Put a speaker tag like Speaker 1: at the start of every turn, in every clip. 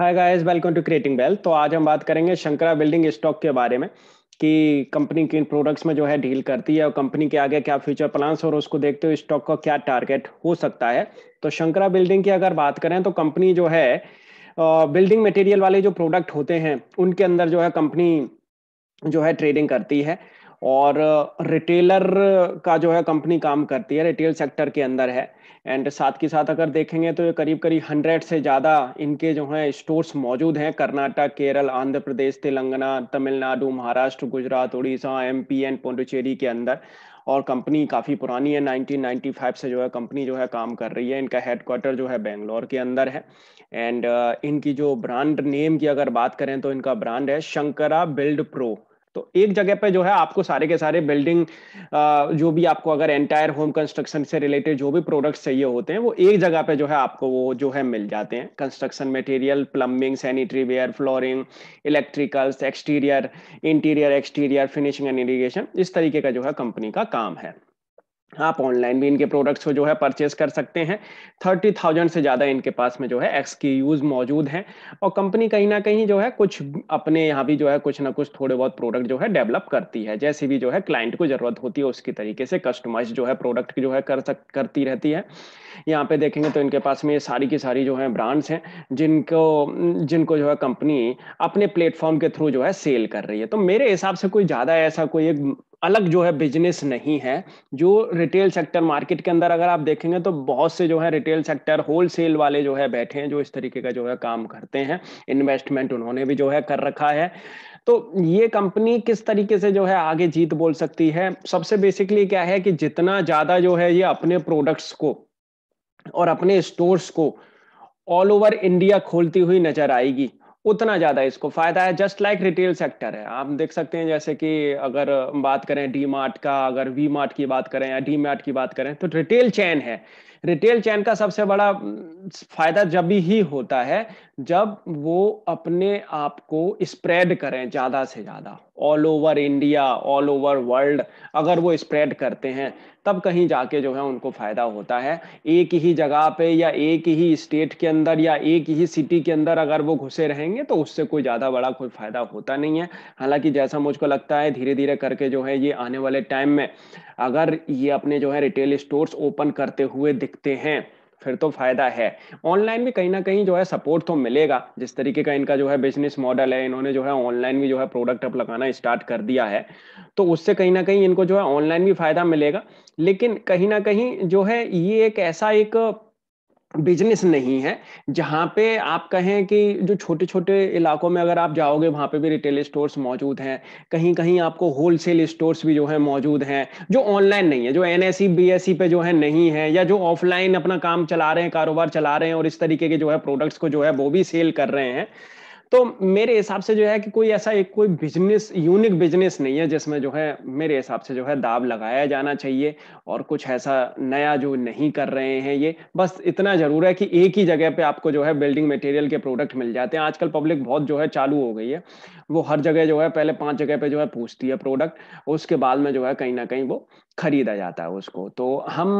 Speaker 1: hi guys welcome to creating well तो आज हम बात करेंगे शंकरा बिल्डिंग स्टॉक के बारे में कि कंपनी किन प्रोडक्ट्स में जो है डील करती है और कंपनी के आगे क्या फ्यूचर प्लान्स और उसको देखते हुए स्टॉक का क्या टारगेट हो सकता है तो शंकरा बिल्डिंग की अगर बात करें तो कंपनी जो है बिल्डिंग मटेरियल वाले जो प्रोडक्ट होते हैं उनके अंदर जो है कंपनी जो है ट्रेडिंग करती है और रिटेलर का जो है कंपनी काम करती है रिटेल सेक्टर के अंदर है एंड साथ के साथ अगर देखेंगे तो करीब करीब हंड्रेड से ज़्यादा इनके जो हैं स्टोर्स मौजूद हैं Karnataka Kerala Andhra Pradesh Telangana Tamil Nadu Maharashtra Gujarat Orissa M P and Pondicherry के अंदर और कंपनी काफ़ी पुरानी है 1995 से जो है कंपनी जो है काम कर रही है इनका हेडक्वार्टर जो है बेंगलोर के अंदर है एंड uh, इनकी जो ब्रांड नेम की अगर बात करें तो इनका ब्रांड है शंकरा बिल्ड प्रो तो एक जगह पे जो है आपको सारे के सारे बिल्डिंग जो भी आपको अगर एंटायर होम कंस्ट्रक्शन से रिलेटेड जो भी प्रोडक्ट्स चाहिए होते हैं वो एक जगह पे जो है आपको वो जो है मिल जाते हैं construction material plumbing sanitary ware flooring electricals exterior interior exterior finishing and irrigation इस तरीके का जो है कंपनी का काम है आप ऑनलाइन भी इनके प्रोडक्ट्स को जो है परचेज कर सकते हैं थर्टी थाउजेंड से ज़्यादा इनके पास में जो है एक्स की यूज़ मौजूद हैं और कंपनी कहीं ना कहीं जो है कुछ अपने यहाँ भी जो है कुछ ना कुछ थोड़े बहुत प्रोडक्ट जो है डेवलप करती है जैसे भी जो है क्लाइंट को ज़रूरत होती है उसकी तरीके से कस्टमाइज जो है प्रोडक्ट जो है कर सक करती रहती है यहाँ पे देखेंगे तो इनके पास में ये सारी की सारी जो है ब्रांड्स हैं जिनको जिनको जो है कंपनी अपने प्लेटफॉर्म के थ्रू जो है सेल कर रही है तो मेरे हिसाब से कोई ज़्यादा ऐसा कोई एक अलग जो है बिजनेस नहीं है जो रिटेल सेक्टर मार्केट के अंदर अगर आप देखेंगे तो बहुत से जो है रिटेल सेक्टर होलसेल वाले जो है बैठे हैं जो इस तरीके का जो है काम करते हैं इन्वेस्टमेंट उन्होंने भी जो है कर रखा है तो ये कंपनी किस तरीके से जो है आगे जीत बोल सकती है सबसे बेसिकली क्या है कि जितना ज्यादा जो है ये अपने प्रोडक्ट्स को और अपने स्टोर्स को ऑल ओवर इंडिया खोलती हुई नजर आएगी उतना ज्यादा इसको फायदा है जस्ट लाइक रिटेल सेक्टर है आप देख सकते हैं जैसे कि अगर बात करें डी मार्ट का अगर वी मार्ट की बात करें या डी मार्ट की बात करें तो रिटेल चैन है रिटेल चैन का सबसे बड़ा फायदा जब भी ही होता है जब वो अपने आप को स्प्रेड करें ज़्यादा से ज़्यादा all over India all over world अगर वो स्प्रेड करते हैं तब कहीं जाके जो है उनको फ़ायदा होता है एक ही जगह पे या एक ही स्टेट के अंदर या एक ही सिटी के अंदर अगर वो घुसे रहेंगे तो उससे कोई ज़्यादा बड़ा कोई फ़ायदा होता नहीं है हालांकि जैसा मुझको लगता है धीरे धीरे करके जो है ये आने वाले टाइम में अगर ये अपने जो है रिटेल स्टोर्स ओपन करते हुए दिखते हैं फिर तो फायदा है ऑनलाइन भी कहीं ना कहीं जो है सपोर्ट तो मिलेगा जिस तरीके का इनका जो है बिजनेस मॉडल है इन्होंने जो है ऑनलाइन भी जो है प्रोडक्ट अप लगाना स्टार्ट कर दिया है तो उससे कहीं ना कहीं इनको जो है ऑनलाइन भी फायदा मिलेगा लेकिन कहीं ना कहीं जो है ये एक ऐसा एक बिजनेस नहीं है जहाँ पे आप कहें कि जो छोटे छोटे इलाकों में अगर आप जाओगे वहाँ पे भी रिटेल स्टोर्स मौजूद हैं कहीं कहीं आपको होलसेल स्टोर्स भी जो है मौजूद हैं जो ऑनलाइन नहीं है जो एन एस e, e पे जो है नहीं है या जो ऑफलाइन अपना काम चला रहे हैं कारोबार चला रहे हैं और इस तरीके के जो है प्रोडक्ट्स को जो है वो भी सेल कर रहे हैं तो मेरे हिसाब से जो है कि कोई ऐसा एक कोई बिजनेस यूनिक बिजनेस नहीं है जिसमें जो है मेरे हिसाब से जो है दाब लगाया जाना चाहिए और कुछ ऐसा नया जो नहीं कर रहे हैं ये बस इतना जरूर है कि एक ही जगह पे आपको जो है बिल्डिंग मटेरियल के प्रोडक्ट मिल जाते हैं आजकल पब्लिक बहुत जो है चालू हो गई है वो हर जगह जो है पहले पांच जगह पे जो है पूछती है प्रोडक्ट उसके बाद में जो है कहीं ना कहीं वो खरीदा जाता है उसको तो हम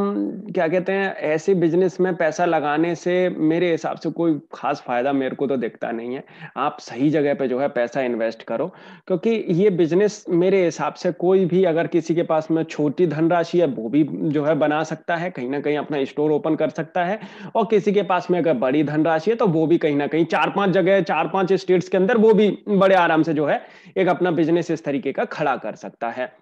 Speaker 1: क्या कहते हैं ऐसे बिजनेस में पैसा लगाने से मेरे हिसाब से कोई खास फायदा मेरे को तो दिखता नहीं है आप सही जगह पे जो है पैसा इन्वेस्ट करो क्योंकि ये बिजनेस मेरे हिसाब से कोई भी अगर किसी के पास में छोटी धनराशि है वो भी जो है बना सकता है कहीं ना कहीं अपना स्टोर ओपन कर सकता है और किसी के पास में अगर बड़ी धनराशि है तो वो भी कहीं ना कहीं चार पांच जगह चार पांच स्टेट्स के अंदर वो भी बड़े आराम से जो है एक अपना बिजनेस इस तरीके का खड़ा कर सकता है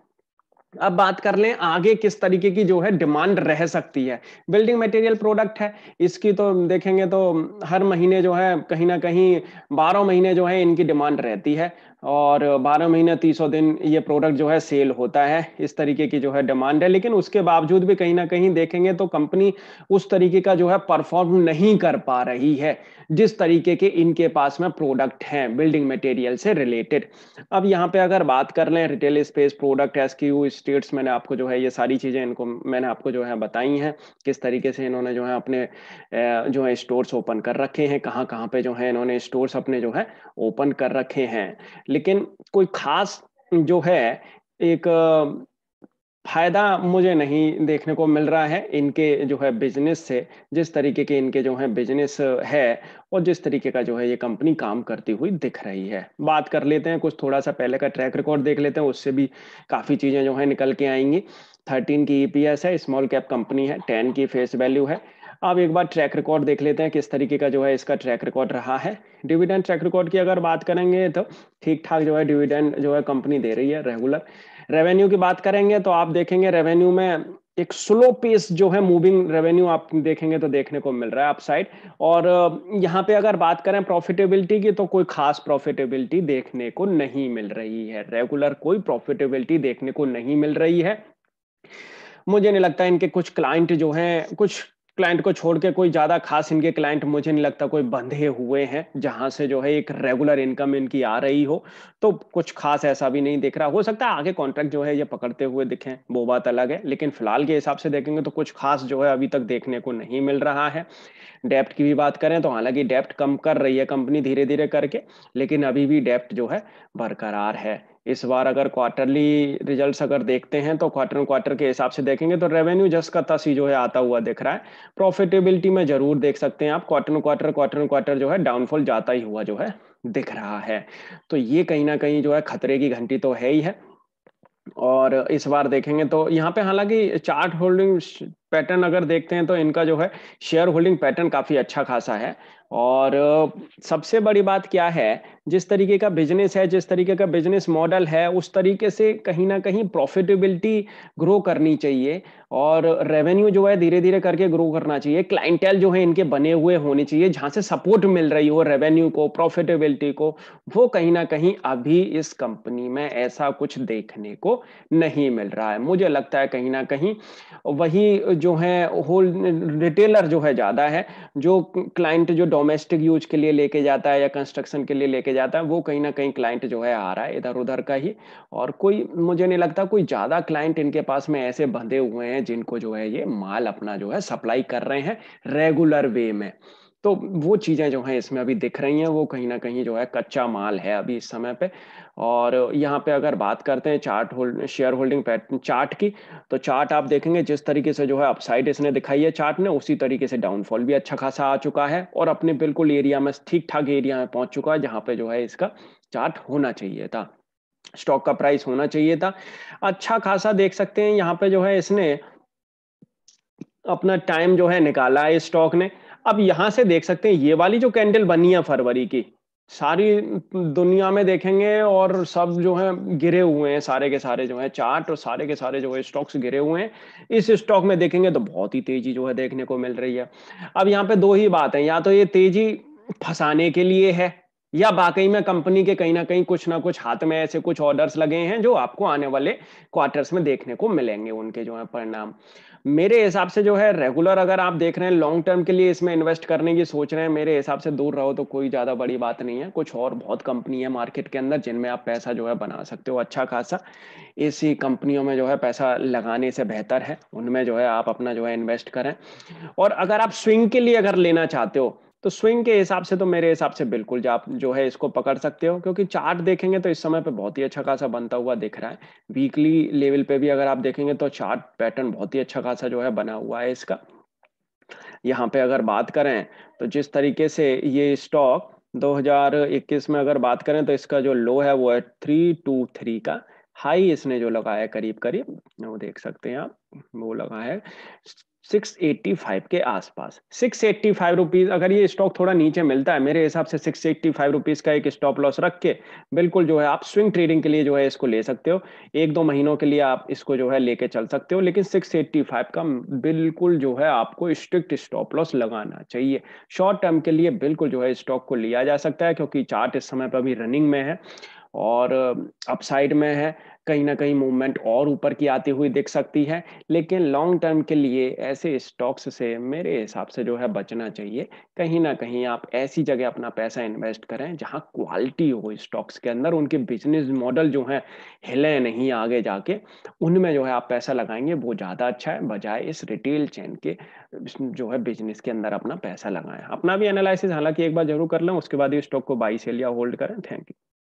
Speaker 1: अब बात कर लें आगे किस तरीके की जो है डिमांड रह सकती है बिल्डिंग मटेरियल प्रोडक्ट है इसकी तो देखेंगे तो हर महीने जो है कहीं ना कहीं बारह महीने जो है इनकी डिमांड रहती है और 12 महीने 300 दिन ये प्रोडक्ट जो है सेल होता है इस तरीके की जो है डिमांड है लेकिन उसके बावजूद भी कहीं ना कहीं देखेंगे तो कंपनी उस तरीके का जो है परफॉर्म नहीं कर पा रही है जिस तरीके के इनके पास में प्रोडक्ट हैं बिल्डिंग मटेरियल से रिलेटेड अब यहाँ पे अगर बात कर लें retail space product as states मैंने आपको जो है ये सारी चीज़ें इनको मैंने आपको जो है बताई हैं किस तरीके से इन्होंने जो है अपने जो है स्टोर्स ओपन कर रखे हैं कहाँ कहाँ पे जो है इन्होंने स्टोर्स अपने जो है ओपन कर रखे हैं लेकिन कोई खास जो है एक फायदा मुझे नहीं देखने को मिल रहा है इनके जो है बिजनेस से जिस तरीके के इनके जो है बिजनेस है और जिस तरीके का जो है ये कंपनी काम करती हुई दिख रही है बात कर लेते हैं कुछ थोड़ा सा पहले का ट्रैक रिकॉर्ड देख लेते हैं उससे भी काफ़ी चीज़ें जो है निकल के आएंगी थर्टीन की ई e है स्मॉल कैप कंपनी है टेन की फेस वैल्यू है अब एक बार ट्रैक रिकॉर्ड देख लेते हैं किस तरीके का जो है इसका ट्रैक रिकॉर्ड रहा है डिविडेंड ट्रैक रिकॉर्ड की अगर बात करेंगे तो ठीक ठाक जो है डिविडेंड जो है कंपनी दे रही है रेगुलर रेवेन्यू की बात करेंगे तो आप देखेंगे रेवेन्यू में एक स्लो पेस जो है मूविंग रेवेन्यू आप देखेंगे तो देखने को मिल रहा है अपसाइड और यहाँ पे अगर बात करें प्रॉफिटेबिलिटी की तो कोई खास प्रॉफिटेबिलिटी देखने को नहीं मिल रही है रेगुलर कोई प्रॉफिटेबिलिटी देखने को नहीं मिल रही है मुझे नहीं लगता इनके कुछ क्लाइंट जो हैं कुछ क्लाइंट को छोड़ के कोई ज़्यादा खास इनके क्लाइंट मुझे नहीं लगता कोई बंधे हुए हैं जहाँ से जो है एक रेगुलर इनकम इनकी आ रही हो तो कुछ खास ऐसा भी नहीं दिख रहा हो सकता है आगे कॉन्ट्रैक्ट जो है ये पकड़ते हुए दिखें वो बात अलग है लेकिन फिलहाल के हिसाब से देखेंगे तो कुछ खास जो है अभी तक देखने को नहीं मिल रहा है डेप्ट की भी बात करें तो हालांकि डेप्ट कम कर रही है कंपनी धीरे धीरे करके लेकिन अभी भी डेप्ट जो है बरकरार है इस बार अगर क्वार्टरली रिजल्ट्स अगर देखते हैं तो क्वार्टर क्वार्टर के हिसाब से देखेंगे तो रेवेन्यू जस का तसी जो है आता हुआ दिख रहा है प्रॉफिटेबिलिटी में जरूर देख सकते हैं आप क्वार्टर क्वार्टर क्वार्टर क्वार्टर जो है डाउनफॉल जाता ही हुआ जो है दिख रहा है तो ये कहीं ना कहीं जो है खतरे की घंटी तो है ही है और इस बार देखेंगे तो यहाँ पे हालांकि चार्ट होल्डिंग पैटर्न अगर देखते हैं तो इनका जो है शेयर होल्डिंग पैटर्न काफ़ी अच्छा खासा है और सबसे बड़ी बात क्या है जिस तरीके का बिजनेस है जिस तरीके का बिजनेस मॉडल है उस तरीके से कहीं ना कहीं प्रॉफिटेबिलिटी ग्रो करनी चाहिए और रेवेन्यू जो है धीरे धीरे करके ग्रो करना चाहिए क्लाइंटेल जो है इनके बने हुए होने चाहिए जहाँ से सपोर्ट मिल रही हो रेवेन्यू को प्रॉफिटेबिलिटी को वो कहीं ना कहीं अभी इस कंपनी में ऐसा कुछ देखने को नहीं मिल रहा है मुझे लगता है कहीं ना कहीं वही जो है होल रिटेलर जो है ज़्यादा है जो क्लाइंट जो डोमेस्टिक यूज के लिए लेके जाता है या कंस्ट्रक्शन के लिए लेके जाता है वो कहीं ना कहीं क्लाइंट जो है आ रहा है इधर उधर का ही और कोई मुझे नहीं लगता कोई ज़्यादा क्लाइंट इनके पास में ऐसे बंधे हुए हैं जिनको जो है ये माल अपना जो है सप्लाई कर रहे हैं रेगुलर वे में तो वो चीज़ें जो हैं इसमें अभी दिख रही हैं वो कहीं ना कहीं जो है कच्चा माल है अभी इस समय पे और यहाँ पे अगर बात करते हैं chart hold share holding pattern chart की तो चार्ट आप देखेंगे जिस तरीके से जो है अपसाइड इसने दिखाई है चार्ट ने उसी तरीके से डाउनफॉल भी अच्छा खासा आ चुका है और अपने बिल्कुल एरिया में ठीक ठाक एरिया में पहुंच चुका है जहाँ पे जो है इसका चार्ट होना चाहिए था स्टॉक का प्राइस होना चाहिए था अच्छा खासा देख सकते हैं यहाँ पे जो है इसने अपना टाइम जो है निकाला है स्टॉक ने अब यहां से देख सकते हैं ये वाली जो कैंडल बनी है फरवरी की सारी दुनिया में देखेंगे और सब जो है गिरे हुए हैं सारे के सारे जो है चार्ट और सारे के सारे जो है स्टॉक्स गिरे हुए हैं इस स्टॉक में देखेंगे तो बहुत ही तेजी जो है देखने को मिल रही है अब यहाँ पे दो ही बात है या तो ये तेजी फंसाने के लिए है या बाकी में कंपनी के कहीं ना कहीं कुछ ना कुछ हाथ में ऐसे कुछ ऑर्डर्स लगे हैं जो आपको आने वाले क्वार्टर्स में देखने को मिलेंगे उनके जो है परिणाम मेरे हिसाब से जो है रेगुलर अगर आप देख रहे हैं लॉन्ग टर्म के लिए इसमें इन्वेस्ट करने की सोच रहे हैं मेरे हिसाब से दूर रहो तो कोई ज़्यादा बड़ी बात नहीं है कुछ और बहुत कंपनी है मार्केट के अंदर जिनमें आप पैसा जो है बना सकते हो अच्छा खासा इसी कंपनियों में जो है पैसा लगाने से बेहतर है उनमें जो है आप अपना जो है इन्वेस्ट करें और अगर आप स्विंग के लिए अगर लेना चाहते हो तो स्विंग के हिसाब से तो मेरे हिसाब से बिल्कुल जो आप जो है इसको पकड़ सकते हो क्योंकि चार्ट देखेंगे तो इस समय पे बहुत ही अच्छा खासा बनता हुआ दिख रहा है वीकली लेवल पे भी अगर आप देखेंगे तो चार्ट पैटर्न बहुत ही अच्छा खासा जो है बना हुआ है इसका यहाँ पे अगर बात करें तो जिस तरीके से ये स्टॉक 2021 में अगर बात करें तो इसका जो लो है वो है थ्री टू थ्री का हाई इसने जो लगाया करीब करीब वो देख सकते हैं आप वो लगा है 685 के आसपास 685 रुपीस अगर ये स्टॉक थोड़ा नीचे मिलता है मेरे हिसाब से 685 रुपीस का एक स्टॉप लॉस रख के बिल्कुल जो है आप स्विंग ट्रेडिंग के लिए जो है इसको ले सकते हो एक दो महीनों के लिए आप इसको जो है लेके चल सकते हो लेकिन 685 का बिल्कुल जो है आपको स्ट्रिक्ट स्टॉप लॉस लगाना चाहिए शॉर्ट टर्म के लिए बिल्कुल जो है स्टॉक को लिया जा सकता है क्योंकि चार्ट इस समय पर अभी रनिंग में है और अपसाइड में है कहीं ना कहीं मूवमेंट और ऊपर की आती हुई दिख सकती है लेकिन लॉन्ग टर्म के लिए ऐसे स्टॉक्स से मेरे हिसाब से जो है बचना चाहिए कहीं ना कहीं आप ऐसी जगह अपना पैसा इन्वेस्ट करें जहां क्वालिटी हो स्टॉक्स के अंदर उनके बिजनेस मॉडल जो है हिले नहीं आगे जाके उनमें जो है आप पैसा लगाएंगे वो ज़्यादा अच्छा है बजाय इस रिटेल चेन के जो है बिजनेस के अंदर अपना पैसा लगाएं अपना भी एनालिसिस हालांकि एक बार जरूर कर लें उसके बाद ही स्टॉक को बाई सेल या होल्ड करें थैंक यू